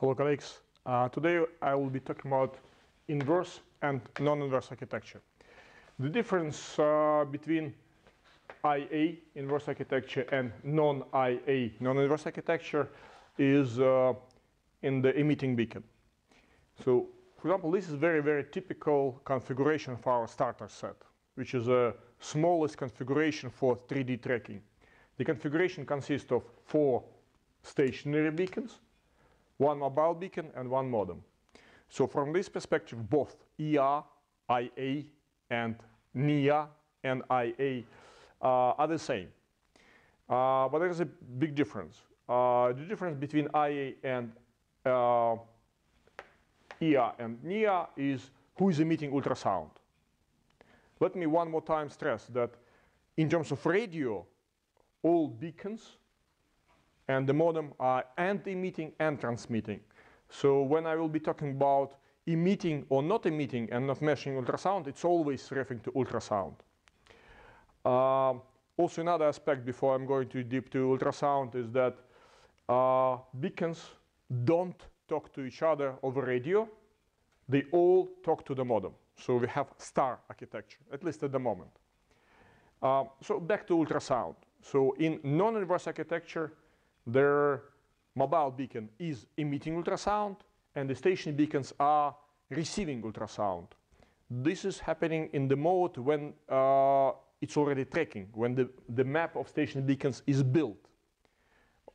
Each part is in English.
Hello colleagues. Uh, today I will be talking about inverse and non-inverse architecture. The difference uh, between IA, inverse architecture, and non-IA, non-inverse architecture is uh, in the emitting beacon. So, for example, this is very, very typical configuration for our starter set, which is the smallest configuration for 3D tracking. The configuration consists of four stationary beacons, one mobile beacon, and one modem. So from this perspective, both ER, IA, and NIA and IA uh, are the same. Uh, but there is a big difference. Uh, the difference between IA and ER and NIA is who is emitting ultrasound. Let me one more time stress that in terms of radio, all beacons and the modem are and emitting and transmitting. So when I will be talking about emitting or not emitting and not measuring ultrasound, it's always referring to ultrasound. Uh, also another aspect before I'm going too deep to ultrasound is that uh, beacons don't talk to each other over radio. They all talk to the modem. So we have star architecture, at least at the moment. Uh, so back to ultrasound. So in non-inverse architecture, their mobile beacon is emitting ultrasound and the station beacons are receiving ultrasound. This is happening in the mode when uh, it's already tracking, when the, the map of station beacons is built.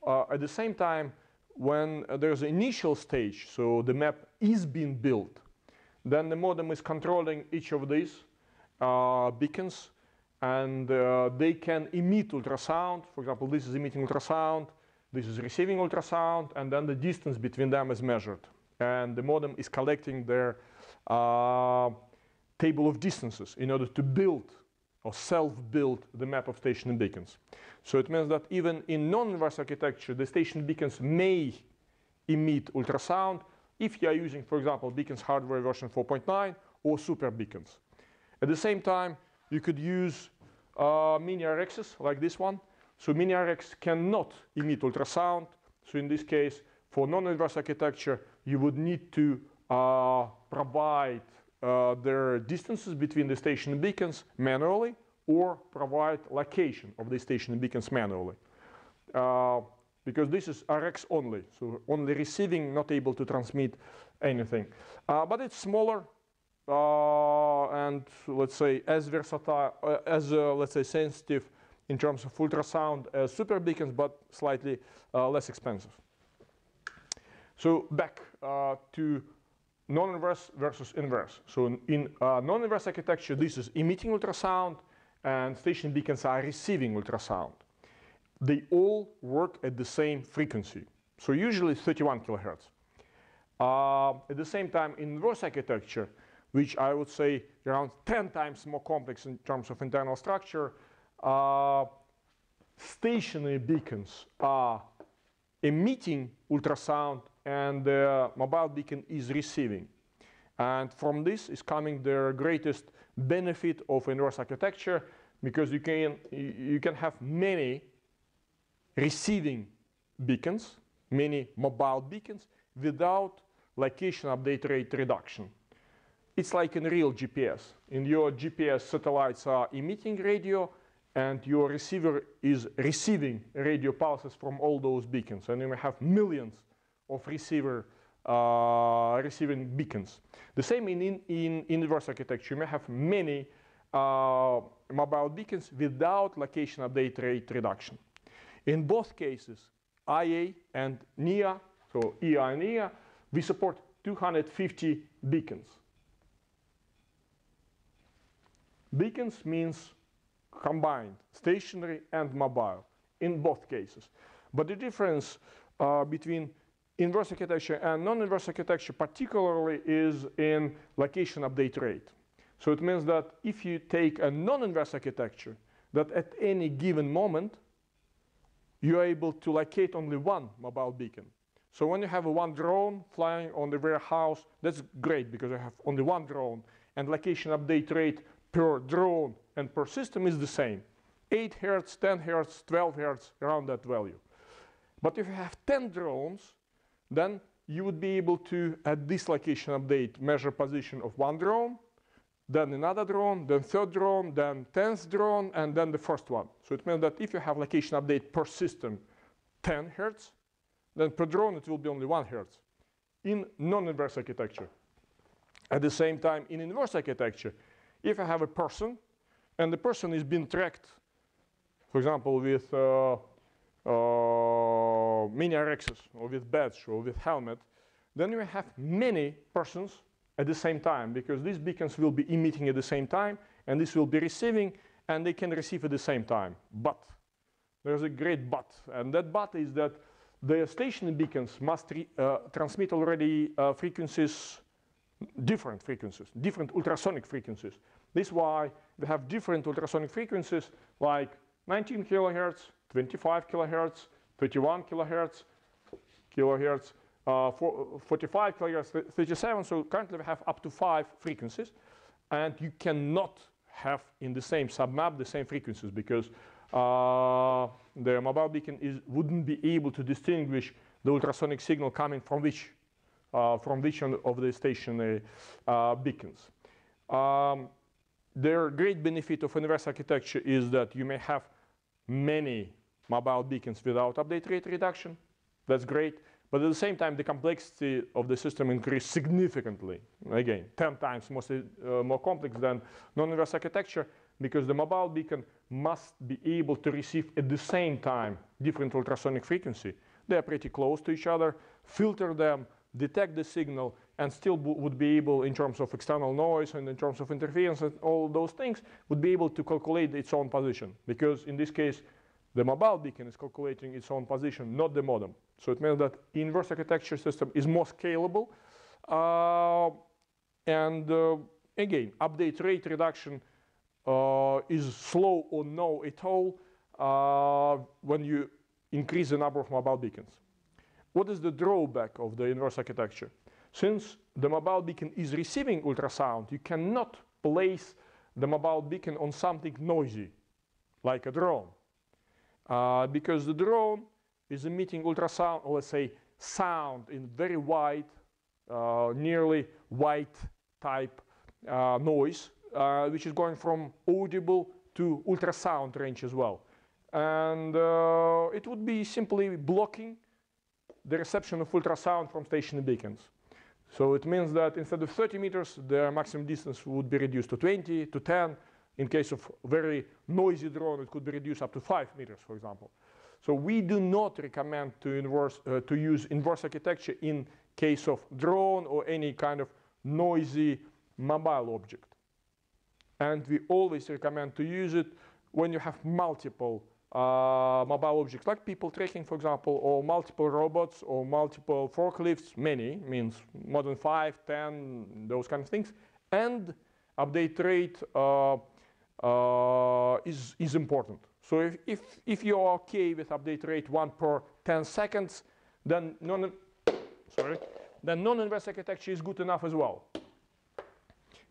Uh, at the same time, when uh, there's an initial stage, so the map is being built, then the modem is controlling each of these uh, beacons and uh, they can emit ultrasound. For example, this is emitting ultrasound, this is receiving ultrasound, and then the distance between them is measured. And the modem is collecting their uh, table of distances in order to build or self-build the map of station and beacons. So it means that even in non-inverse architecture, the station beacons may emit ultrasound if you are using, for example, beacons hardware version 4.9 or super beacons. At the same time, you could use uh, mini RXs like this one. So mini RX cannot emit ultrasound. So in this case, for non-inverse architecture, you would need to uh, provide uh, distances between the station beacons manually or provide location of the station beacons manually. Uh, because this is RX only, so only receiving, not able to transmit anything. Uh, but it's smaller uh, and let's say as versatile, uh, as uh, let's say sensitive in terms of ultrasound as super beacons, but slightly less expensive. So back to non-inverse versus inverse. So in uh, non-inverse architecture, this is emitting ultrasound and station beacons are receiving ultrasound. They all work at the same frequency. So usually 31 kilohertz. Uh, at the same time, in inverse architecture, which I would say around 10 times more complex in terms of internal structure, uh, stationary beacons are emitting ultrasound and the mobile beacon is receiving. And from this is coming the greatest benefit of inverse architecture because you can, you can have many receiving beacons, many mobile beacons without location update rate reduction. It's like in real GPS. In your GPS, satellites are emitting radio and your receiver is receiving radio pulses from all those beacons. And you may have millions of receiver uh, receiving beacons. The same in, in, in inverse architecture. You may have many uh, mobile beacons without location update rate reduction. In both cases, IA and NIA, so EI and NIA, we support 250 beacons. Beacons means combined, stationary and mobile, in both cases. But the difference uh, between inverse architecture and non-inverse architecture particularly is in location update rate. So it means that if you take a non-inverse architecture, that at any given moment, you are able to locate only one mobile beacon. So when you have one drone flying on the warehouse, that's great because you have only one drone and location update rate per drone and per system is the same. 8 hertz, 10 hertz, 12 hertz, around that value. But if you have 10 drones, then you would be able to, at this location update, measure position of one drone, then another drone, then third drone, then 10th drone, and then the first one. So it means that if you have location update per system 10 hertz, then per drone it will be only 1 hertz in non-inverse architecture. At the same time, in inverse architecture, if I have a person and the person is being tracked, for example, with uh, uh, mini RXs or with badge or with helmet, then you have many persons at the same time because these beacons will be emitting at the same time and this will be receiving and they can receive at the same time. But there's a great but, and that but is that the stationary beacons must uh, transmit already uh, frequencies, different frequencies, different ultrasonic frequencies. This is why we have different ultrasonic frequencies like 19 kilohertz, 25 kilohertz, 31 kilohertz, kilohertz, uh, for, 45 kilohertz, 37. So currently we have up to five frequencies, and you cannot have in the same submap the same frequencies because uh, the mobile beacon is, wouldn't be able to distinguish the ultrasonic signal coming from which, from which of the stationary uh, beacons. Um, the great benefit of inverse architecture is that you may have many mobile beacons without update rate reduction. That's great. But at the same time, the complexity of the system increased significantly. Again, 10 times mostly, uh, more complex than non-inverse architecture because the mobile beacon must be able to receive at the same time different ultrasonic frequency. They are pretty close to each other, filter them, detect the signal, and still would be able, in terms of external noise and in terms of interference and all those things, would be able to calculate its own position. Because in this case, the mobile beacon is calculating its own position, not the modem. So it means that inverse architecture system is more scalable. Uh, and uh, again, update rate reduction uh, is slow or no at all uh, when you increase the number of mobile beacons. What is the drawback of the inverse architecture? Since the mobile beacon is receiving ultrasound, you cannot place the mobile beacon on something noisy, like a drone. Uh, because the drone is emitting ultrasound, or let's say sound in very white, uh, nearly white type uh, noise, uh, which is going from audible to ultrasound range as well. And uh, it would be simply blocking the reception of ultrasound from stationary beacons. So it means that instead of 30 meters, the maximum distance would be reduced to 20, to 10, in case of very noisy drone, it could be reduced up to five meters, for example. So we do not recommend to, inverse, uh, to use inverse architecture in case of drone or any kind of noisy mobile object. And we always recommend to use it when you have multiple mobile objects, like people tracking, for example, or multiple robots or multiple forklifts, many, means more than five, ten, those kind of things, and update rate uh, uh, is, is important. So if, if, if you're okay with update rate 1 per 10 seconds, then non, sorry, then non-inverse architecture is good enough as well.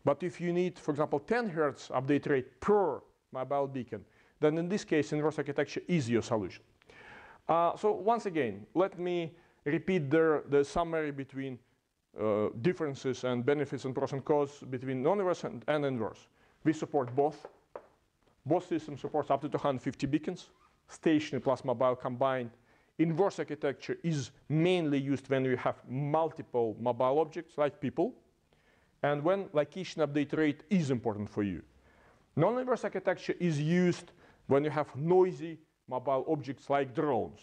But if you need, for example, 10 hertz update rate per mobile beacon, then in this case, inverse architecture is your solution. Uh, so once again, let me repeat the, the summary between uh, differences and benefits and pros and cons between non-inverse and, and inverse. We support both. Both systems support up to 250 beacons, stationary plus mobile combined. Inverse architecture is mainly used when you have multiple mobile objects like people, and when location update rate is important for you. Non-inverse architecture is used when you have noisy mobile objects like drones.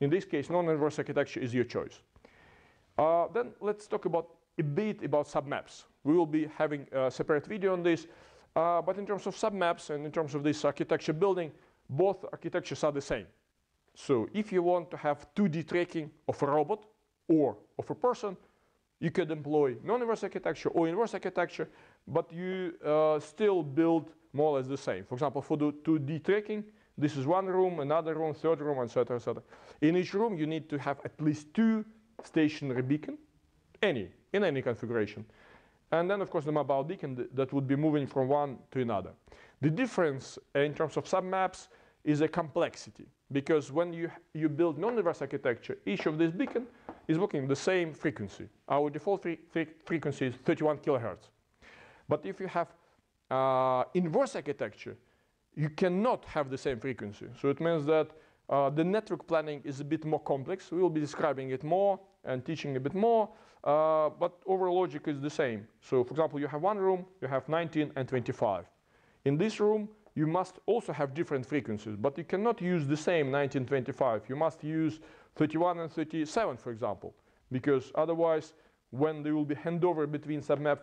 In this case, non-inverse architecture is your choice. Uh, then let's talk about a bit about submaps. We will be having a separate video on this. Uh, but in terms of submaps and in terms of this architecture building, both architectures are the same. So if you want to have 2D tracking of a robot or of a person, you could employ non-inverse architecture or inverse architecture, but you uh, still build more or less the same. For example, for the 2D tracking, this is one room, another room, third room, etc., etc. In each room, you need to have at least two stationary beacon, any, in any configuration. And then, of course, the mobile beacon th that would be moving from one to another. The difference eh, in terms of submaps is a complexity, because when you, you build non-inverse architecture, each of these beacon is working the same frequency. Our default fre fre frequency is 31 kilohertz. But if you have uh, inverse architecture, you cannot have the same frequency. So it means that uh, the network planning is a bit more complex. We will be describing it more and teaching a bit more, uh, but overall logic is the same. So for example, you have one room, you have 19 and 25. In this room, you must also have different frequencies, but you cannot use the same 1925. You must use 31 and 37, for example, because otherwise, when there will be handover between submap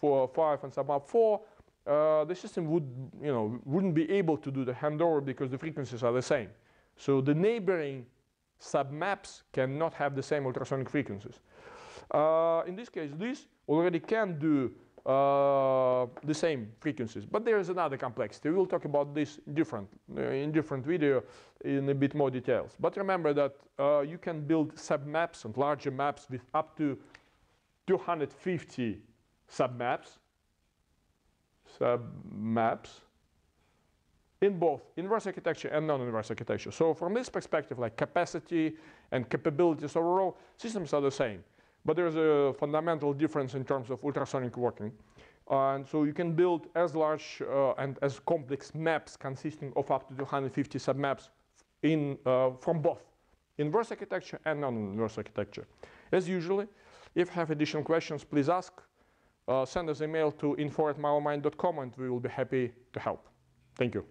4, 5 and submap 4, uh, the system would, you know, wouldn't be able to do the handover because the frequencies are the same. So the neighboring submaps cannot have the same ultrasonic frequencies. Uh, in this case, this already can do uh, the same frequencies. But there is another complexity. We'll talk about this different, uh, in different video in a bit more details. But remember that uh, you can build submaps and larger maps with up to 250 submaps, submaps in both inverse architecture and non-inverse architecture. So from this perspective, like capacity and capabilities overall, systems are the same. But there's a fundamental difference in terms of ultrasonic working. and so you can build as large uh, and as complex maps consisting of up to 250 submaps in, uh, from both inverse architecture and non-inverse architecture. As usually, if you have additional questions, please ask. Uh, send us an email to info at and we will be happy to help. Thank you.